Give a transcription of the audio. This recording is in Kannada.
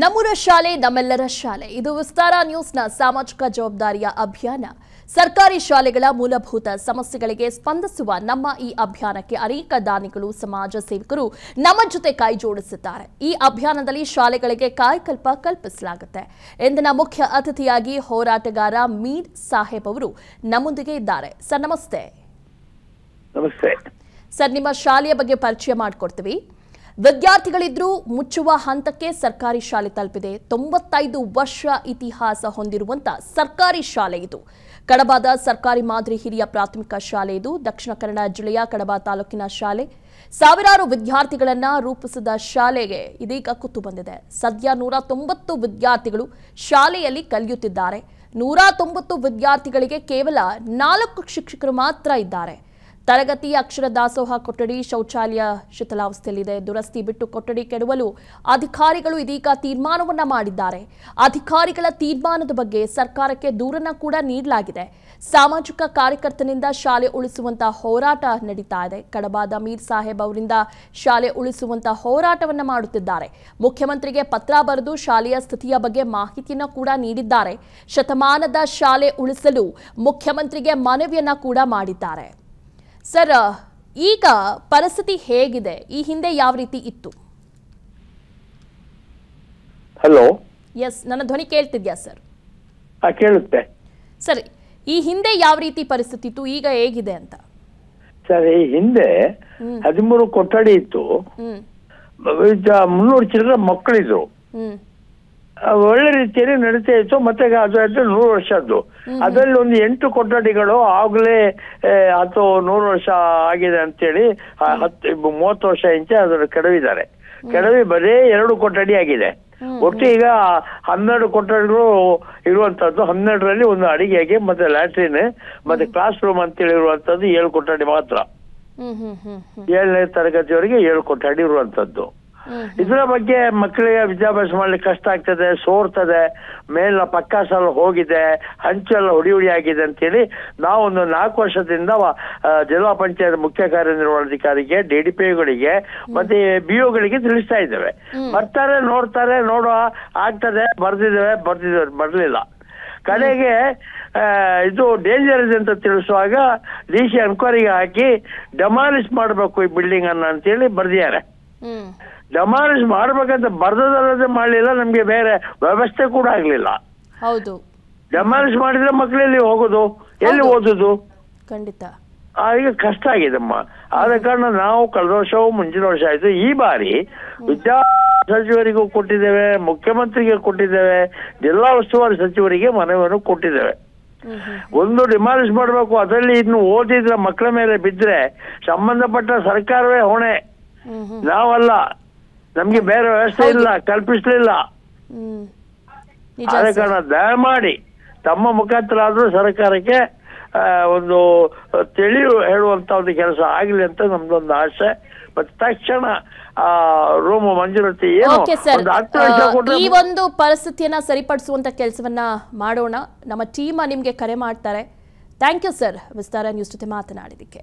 ನಮ್ಮೂರ ಶಾಲೆ ನಮ್ಮೆಲ್ಲರ ಶಾಲೆ. ಇದು ವಿಸ್ತಾರ ನ್ಯೂಸ್ನ ಸಾಮಾಜಿಕ ಜವಾಬ್ದಾರಿಯ ಅಭಿಯಾನ. ಸರ್ಕಾರಿ ಶಾಲೆಗಳ ಮೂಲಭೂತ ಸಮಸ್ಯೆಗಳಿಗೆ ಸ್ಪಂದಿಸುವ ನಮ್ಮ ಈ ಅಭಿಯಾನಕ್ಕೆ ಅನೇಕ ದಾನಿಗಳು ಸಮಾಜ ಸೇವಕರು ನಮ್ಮ ಜೊತೆ ಕೈ ಜೋಡಿಸಿದ್ದಾರೆ. ಈ ಅಭಿಯಾನದಲ್ಲಿ ಶಾಲೆಗಳಿಗೆ ಕಾಯಕಲ್ಪ ಕಲ್ಪಿಸಲಾಗುತ್ತೆ. ಇಂದಿನ ಮುಖ್ಯ ಅತಿಥಿಯಾಗಿ ಹೋರಾಟಗಾರ ಮೀರ್ ಸಾಹೇಬ್ ಅವರು ನಮ್ಮೊಂದಿಗೆ ಇದ್ದಾರೆ. ಸರ್ ನಮಸ್ತೆ. ನಮಸ್ತೆ. ಸರ್ ನಿಮ್ಮ ಶಾಲೆಯ ಬಗ್ಗೆ ಪರಿಚಯ ಮಾಡಿಕೊಡ್ತೀವಿ. ವಿದ್ಯಾರ್ಥಿಗಳಿದ್ರೂ ಮುಚ್ಚುವ ಹಂತಕ್ಕೆ ಸರ್ಕಾರಿ ಶಾಲೆ ತಲುಪಿದೆ. ತೊಂಬತ್ತೈದು ವರ್ಷ ಇತಿಹಾಸ ಹೊಂದಿರುವಂತ ಸರ್ಕಾರಿ ಶಾಲೆ ಇದು. ಕಡಬಾದ ಸರ್ಕಾರಿ ಮಾದರಿ ಹಿರಿಯ ಪ್ರಾಥಮಿಕ ಶಾಲೆ ಇದು. ದಕ್ಷಿಣ ಕನ್ನಡ ಜಿಲ್ಲೆಯ ಕಡಬ ತಾಲೂಕಿನ ಶಾಲೆ. ಸಾವಿರಾರು ವಿದ್ಯಾರ್ಥಿಗಳನ್ನ ರೂಪಿಸಿದ ಶಾಲೆಗೆ ಇದೀಗ ಕುತ್ತು ಬಂದಿದೆ. ಸದ್ಯ ನೂರ ತೊಂಬತ್ತು ವಿದ್ಯಾರ್ಥಿಗಳು ಶಾಲೆಯಲ್ಲಿ ಕಲಿಯುತ್ತಿದ್ದಾರೆ. ನೂರ ತೊಂಬತ್ತು ವಿದ್ಯಾರ್ಥಿಗಳಿಗೆ ಕೇವಲ ನಾಲ್ಕು ಶಿಕ್ಷಕರು ಮಾತ್ರ ಇದ್ದಾರೆ. ತರಗತಿ ಅಕ್ಷರ ದಾಸೋಹ ಕೊಠಡಿ ಶೌಚಾಲಯ ಶಿಥಿಲಾವಸ್ಥೆಯಲ್ಲಿದೆ. ದುರಸ್ತಿ ಬಿಟ್ಟು ಕೊಠಡಿ ಕೆಡವಲು ಅಧಿಕಾರಿಗಳು ಇದೀಗ ತೀರ್ಮಾನವನ್ನ ಮಾಡಿದ್ದಾರೆ. ಅಧಿಕಾರಿಗಳ ತೀರ್ಮಾನದ ಬಗ್ಗೆ ಸರ್ಕಾರಕ್ಕೆ ದೂರನ್ನ ಕೂಡ ನೀಡಲಾಗಿದೆ. ಸಾಮಾಜಿಕ ಕಾರ್ಯಕರ್ತನಿಂದ ಶಾಲೆ ಉಳಿಸುವಂತಹ ಹೋರಾಟ ನಡೀತಾ ಇದೆ. ಕಡಬಾದ ಮೀರ್ ಸಾಹೇಬ್ ಅವರಿಂದ ಶಾಲೆ ಉಳಿಸುವಂತಹ ಹೋರಾಟವನ್ನ ಮಾಡುತ್ತಿದ್ದಾರೆ. ಮುಖ್ಯಮಂತ್ರಿಗೆ ಪತ್ರ ಬರೆದು ಶಾಲೆಯ ಸ್ಥಿತಿಯ ಬಗ್ಗೆ ಮಾಹಿತಿಯನ್ನ ಕೂಡ ನೀಡಿದ್ದಾರೆ. ಶತಮಾನದ ಶಾಲೆ ಉಳಿಸಲು ಮುಖ್ಯಮಂತ್ರಿಗೆ ಮನವಿಯನ್ನ ಕೂಡ ಮಾಡಿದ್ದಾರೆ. ಸರ್ ಈಗ ಪರಿಸ್ಥಿತಿ ಹೇಗಿದೆ? ಈ ಹಿಂದೆ ಯಾವ ರೀತಿ ಇತ್ತು? ಹಲೋ? ಎಸ್ ನನ್ನ ಧ್ವನಿ ಕೇಳ್ತಿದ್ಯಾ ಸರ್? ಕೇಳುತ್ತೆ. ಸರ್ ಈ ಹಿಂದೆ ಯಾವ ರೀತಿ ಪರಿಸ್ಥಿತಿ ಇತ್ತು? ಈಗ ಹೇಗಿದೆ ಅಂತ? ಸರ್ ಈ ಹಿಂದೆ ಹದಿಮೂರು ಕೊಠಡಿ ಇತ್ತು. ಮುನ್ನೂರು ಚಿಲ್ಲರ ಮಕ್ಕಳಿದ್ರು. ಒಳ್ಳೆ ರೀತಿಯಲ್ಲಿ ನಡೀತಾ ಇತ್ತು. ಮತ್ತೆ ಅದು ನೂರು ವರ್ಷದ್ದು. ಅದರಲ್ಲಿ ಒಂದು ಎಂಟು ಕೊಠಡಿಗಳು ಆಗ್ಲೇ ಅಥವಾ ನೂರು ವರ್ಷ ಆಗಿದೆ ಅಂತೇಳಿ ಹತ್ತು ಮೂವತ್ತು ವರ್ಷ ಇಂಚೆ ಅದನ್ನು ಕೆಡವಿದ್ದಾರೆ. ಕೆಡವಿ ಬರೀ ಎರಡು ಕೊಠಡಿ ಆಗಿದೆ. ಒಟ್ಟು ಈಗ ಹನ್ನೆರಡು ಕೊಠಡಿಗಳು ಇರುವಂತದ್ದು ಹನ್ನೆರಡರಲ್ಲಿ ಒಂದು ಅಡಿಗೆಗೆ ಮತ್ತೆ ಲ್ಯಾಟ್ರಿನ್ ಮತ್ತೆ ಕ್ಲಾಸ್ ರೂಮ್ ಅಂತೇಳಿ ಇರುವಂತದ್ದು ಏಳು ಕೊಠಡಿ ಮಾತ್ರ. ಏಳನೇ ತರಗತಿವರೆಗೆ ಏಳು ಕೊಠಡಿ ಇರುವಂತದ್ದು ಇದರ ಬಗ್ಗೆ ಮಕ್ಕಳಿಗೆ ವಿದ್ಯಾಭ್ಯಾಸ ಮಾಡ್ಲಿಕ್ಕೆ ಕಷ್ಟ ಆಗ್ತದೆ ಸೋರ್ತದೆ ಮೇಲಿನ ಪಕ್ಕ ಸಲ ಹೋಗಿದೆ ಹಂಚೆಲ್ಲ ಹುಡಿ ಹುಡಿ ಆಗಿದೆ ಅಂತೇಳಿ ನಾವೊಂದು ನಾಲ್ಕು ವರ್ಷದಿಂದ ಜಿಲ್ಲಾ ಪಂಚಾಯತ್ ಮುಖ್ಯ ಕಾರ್ಯನಿರ್ವಹಣಾಧಿಕಾರಿಗೆ ಡಿ ಡಿ ಪಿಗಳಿಗೆ ಮತ್ತೆ ಬಿಒಗಳಿಗೆ ತಿಳಿಸ್ತಾ ಇದ್ದೇವೆ. ಬರ್ತಾರೆ ನೋಡ್ತಾರೆ ನೋಡುವ ಆಗ್ತದೆ ಬರ್ದಿದ್ದೇವೆ ಬರ್ದಿದ್ದೇವೆ ಬರ್ಲಿಲ್ಲ. ಕಡೆಗೆ ಇದು ಡೇಂಜರ್ ಇದೆ ಅಂತ ತಿಳಿಸುವಾಗ ಡಿ ಸಿ ಎನ್ಕ್ವೈರಿಗೆ ಹಾಕಿ ಡೆಮಾಲಿಷ್ ಮಾಡಬೇಕು ಈ ಬಿಲ್ಡಿಂಗ್ ಅನ್ನ ಅಂತೇಳಿ ಬರ್ದಿದ್ದಾರೆ. ಡೆಮಾಲಿಷ್ ಮಾಡ್ಬೇಕಂತ ಬರ್ದದಲ್ಲದೆ ಮಾಡಲಿಲ್ಲ ನಮ್ಗೆ ಬೇರೆ ವ್ಯವಸ್ಥೆ ಕೂಡ ಆಗ್ಲಿಲ್ಲ. ಹೌದು. ಡೆಮಾಲಿಷ್ ಮಾಡಿದ್ರೆ ಮಕ್ಕಳಲ್ಲಿ ಹೋಗೋದು? ಎಲ್ಲಿ. ಓದುದು? ಖಂಡಿತ. ಈಗ ಕಷ್ಟ ಆಗಿದೆಮ್ಮ. ಆದ ಕಾರಣ ನಾವು ಕಳೆದ ವರ್ಷವೂ ಮುಂಚಿನ ವರ್ಷ ಆಯ್ತು. ಈ ಬಾರಿ ವಿದ್ಯಾ ಸಚಿವರಿಗೂ ಕೊಟ್ಟಿದ್ದೇವೆ ಮುಖ್ಯಮಂತ್ರಿಗೆ ಕೊಟ್ಟಿದ್ದೇವೆ ಜಿಲ್ಲಾ ಉಸ್ತುವಾರಿ ಸಚಿವರಿಗೆ ಮನವಿಯನ್ನು ಕೊಟ್ಟಿದ್ದೇವೆ. ಒಂದು ಡಿಮಾಲಿಷ್ ಮಾಡಬೇಕು ಅದರಲ್ಲಿ ಇನ್ನು ಓದಿದ್ರೆ ಮಕ್ಕಳ ಮೇಲೆ ಬಿದ್ದರೆ ಸಂಬಂಧಪಟ್ಟ ಸರ್ಕಾರವೇ ಹೊಣೆ. ನಾವಲ್ಲ. ನಮ್ಗೆ ಬೇರೆ ವ್ಯವಸ್ಥೆ ಇಲ್ಲ ಕಲ್ಪಿಸ್ಲಿಲ್ಲ. ಆದ. ಕಾರಣ ದಯಮಾಡಿ ತಮ್ಮ ಮುಖಾಂತರ ಆದ್ರೂ ಸರ್ಕಾರಕ್ಕೆ ಒಂದು ತಿಳಿವು ಹೇಳುವಂತ ಒಂದು ಕೆಲಸ ಆಗ್ಲಿ ಅಂತ ನಮ್ದೊಂದು ಆಸೆ. ಮತ್ತೆ ತಕ್ಷಣ ರೂಮ್ ಮಂಜೂರಾತಿ ಈ ಒಂದು ಪರಿಸ್ಥಿತಿಯನ್ನ ಸರಿಪಡಿಸುವಂತ ಕೆಲಸವನ್ನ ಮಾಡೋಣ. ನಮ್ಮ ಟೀಮ್ ನಿಮ್ಗೆ ಕರೆ ಮಾಡ್ತಾರೆ. Thank you sir Vistara news ಜೊತೆ ಮಾತನಾಡಿದಕ್ಕೆ